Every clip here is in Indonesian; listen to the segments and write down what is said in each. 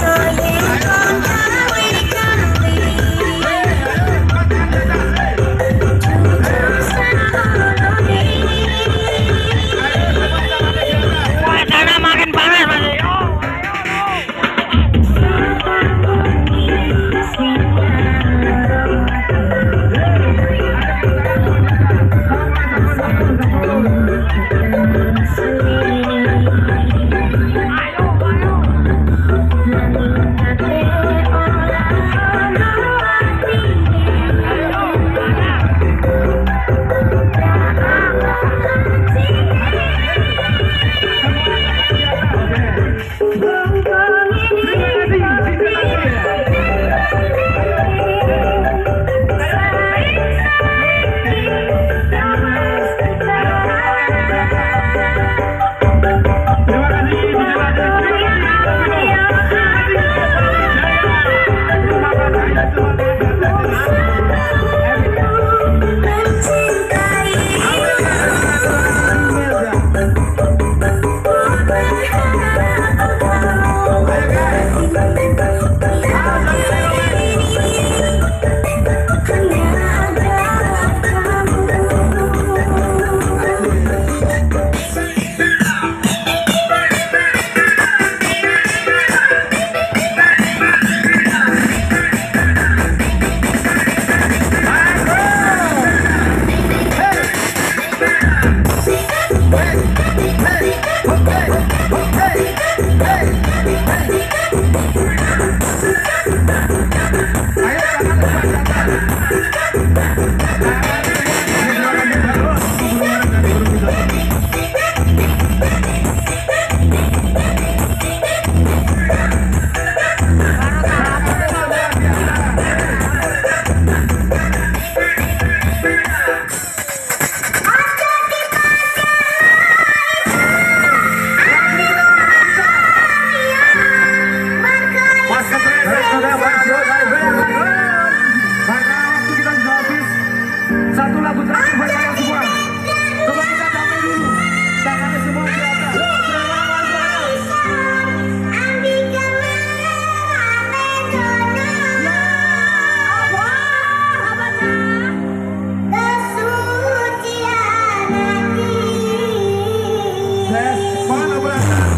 Right. Kalian semua. Coba kita damai dulu. Tangannya semua di atas.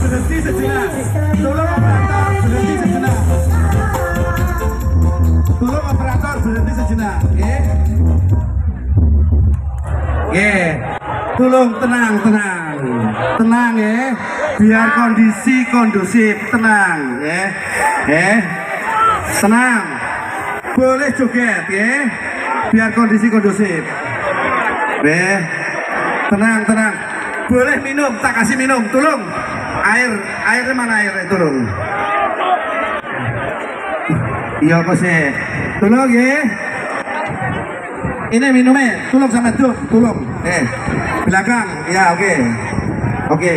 Berhenti sejenak. Tolong operator berhenti sejenak. Tolong operator berhenti sejenak, oke? Oke. Tolong tenang, tenang. Tenang ya. Biar kondisi kondusif, tenang ya. Ya. Tenang. Boleh joget ya. Biar kondisi kondusif. Ya. Tenang, tenang. Boleh minum, tak kasih minum, tolong. Air, airnya mana airnya, tolong. Iya, apa? Tolong ya. Ini minumnya, tolong sama tuh, tolong. Eh, belakang, ya oke. Oke.